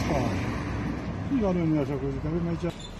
ですか。いいがあるうな食事食べまいちゃう。